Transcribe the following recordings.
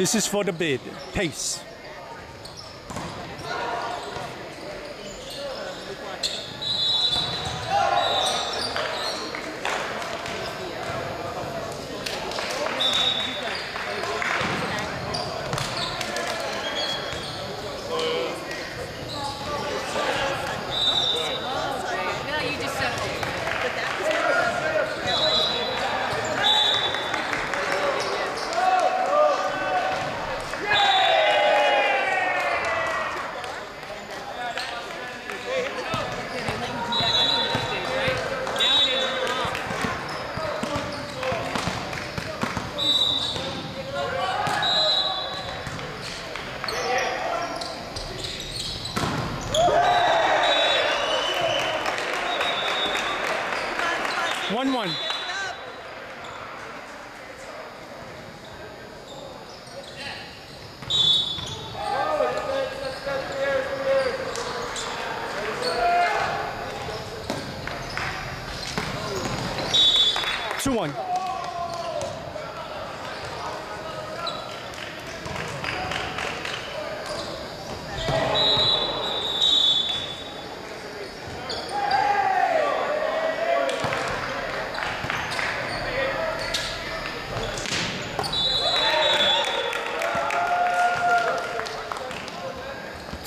This is for the bid. Pace. 1 1.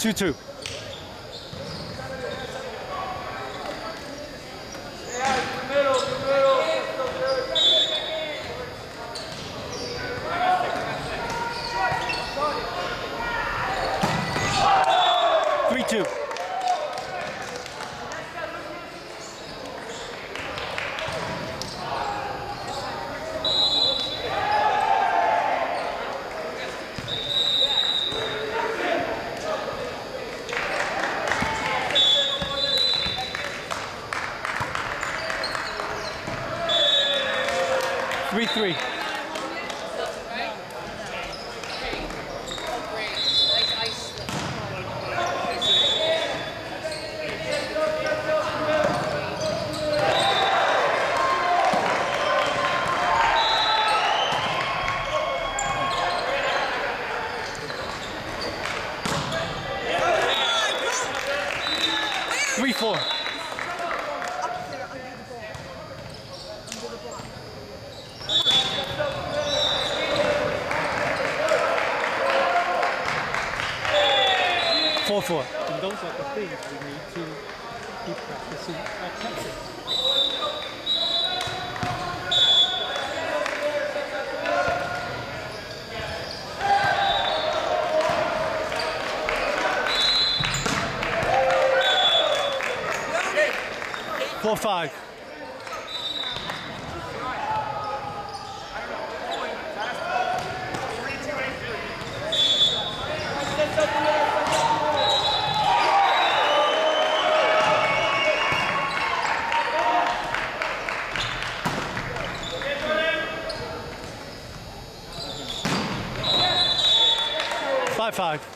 Two two. Three two. Three three. Four. Four four. And those are the things we need to keep practicing our. Four. Five five.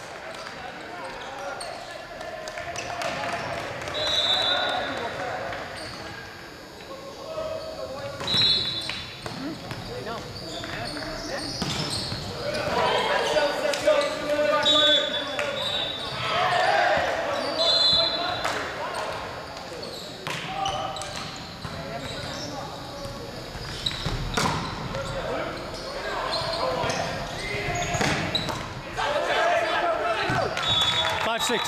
Six.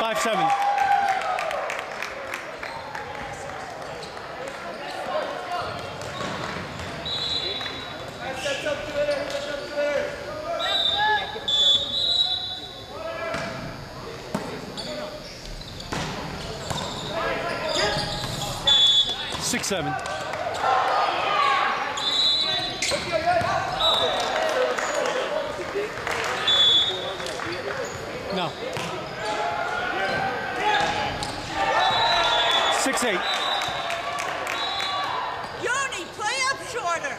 Five seven. Seven. Six eight. Yoni, play up shorter.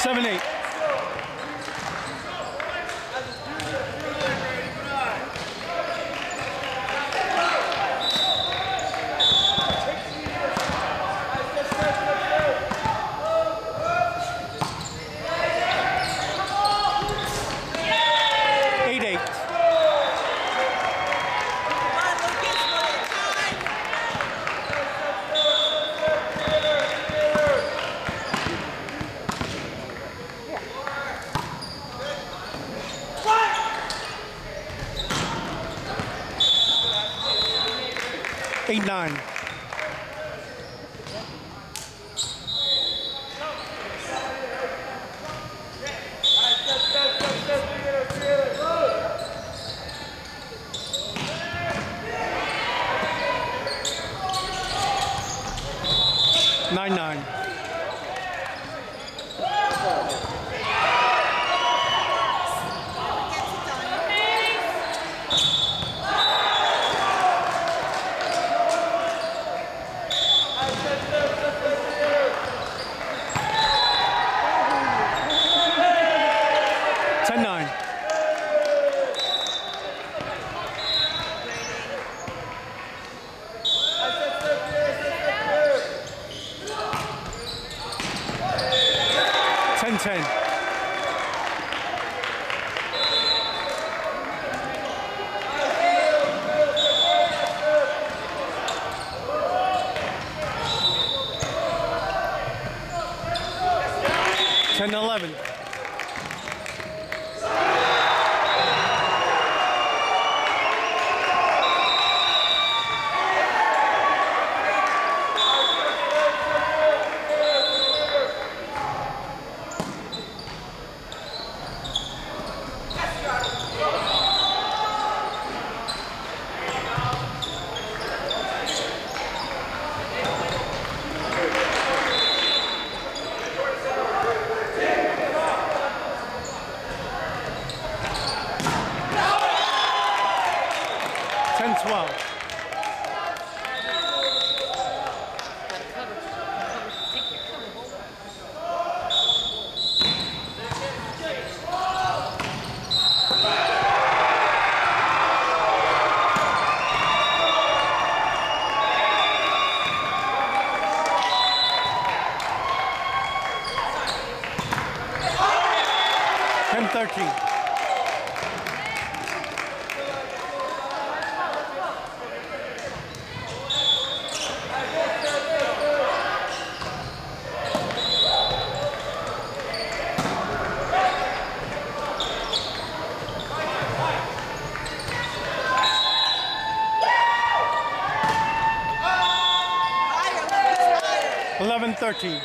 Seven. Eight Eight nine. Nine nine. Gets it done. Ten nine. Ten ten. Eleven. Ten 12. 13.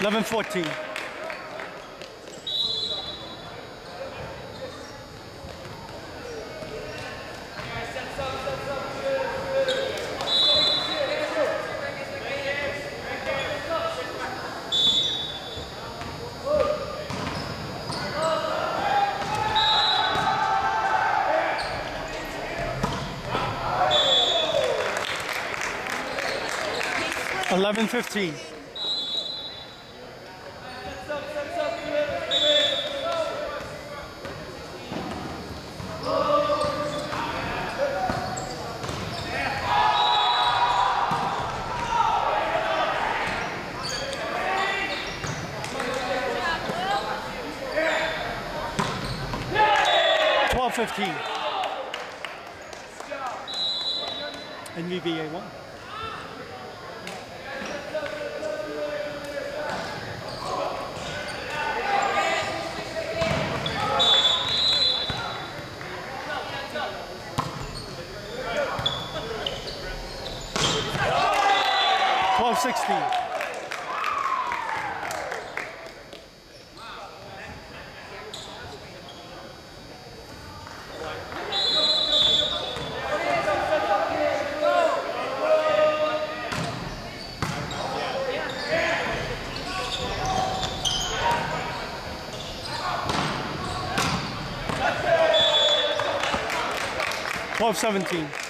Eleven fourteen. Eleven fifteen. Twelve fifteen. NVBA one. 16. Twelve seventeen.